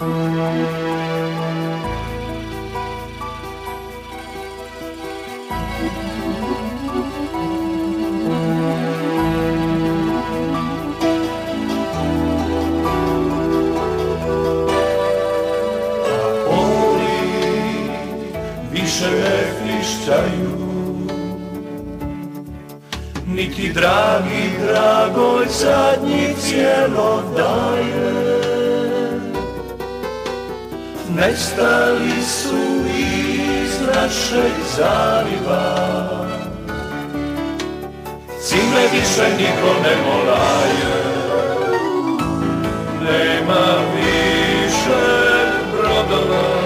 više ne Niti dragi dragoj zadnji cijelo daje Nestali su iz našeg zaliva Cime više niko ne molaje Nema više brodova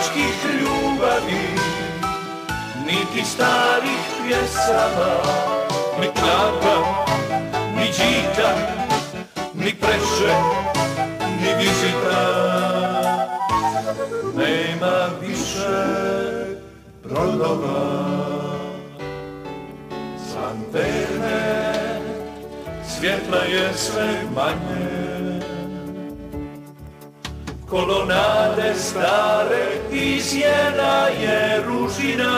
đačkih ljubavi, niti starih pjesama, ni knapa, ni džita, ni preše, ni vizita. Nema više brodova, s lanterne, svjetla je sve manje, kolonade stare iz jena je ružina.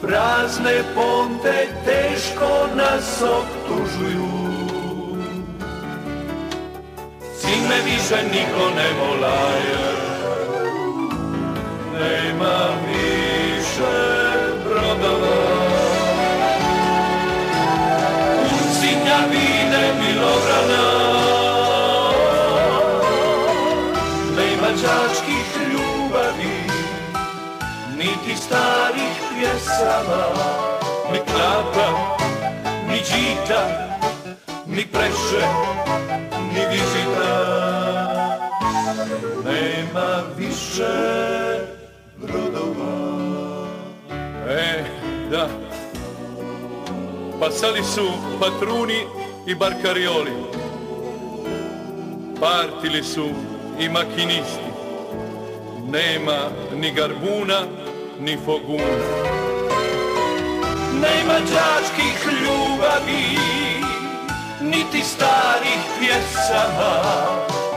Prazne ponte teško nas optužuju. Cime više niko ne volaje, đačkih ljubavi, niti starih pjesama, ni knapa, ni džita, ni preše, ni vizita. Nema više brodova. E, da. Passali su patruni i barcarioli. Partili su i macchinista nema ni garbuna ni foguna. Nema đačkih ljubavi, niti starih pjesama,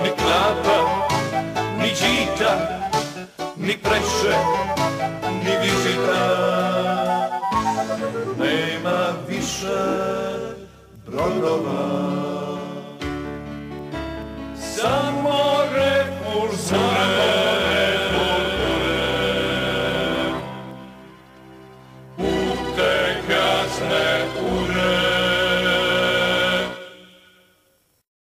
ni klapa, ni džita, ni preše, ni vizita. Nema više brodova.